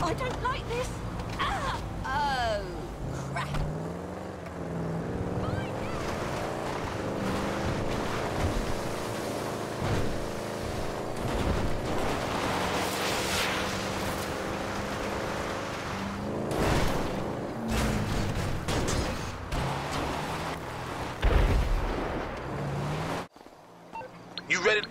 I don't like this. Ah! Oh, crap. You ready?